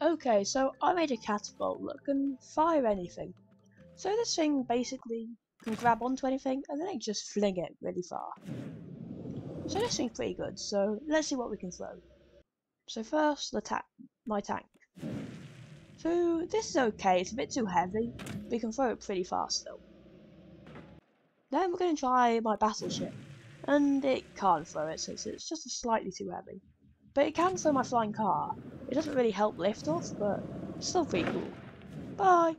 Okay, so I made a catapult that can fire anything. So this thing basically can grab onto anything and then it just fling it really far. So this thing's pretty good, so let's see what we can throw. So first, the tank, my tank. So this is okay, it's a bit too heavy, you can throw it pretty fast though. Then we're going to try my battleship, and it can't throw it since it's just slightly too heavy. But it can throw my flying car. It doesn't really help lift off, but still pretty cool. Bye!